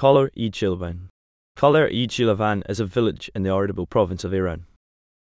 Kolar e Chilvan. Kolar e Chilvan is a village in the Ardabil province of Iran.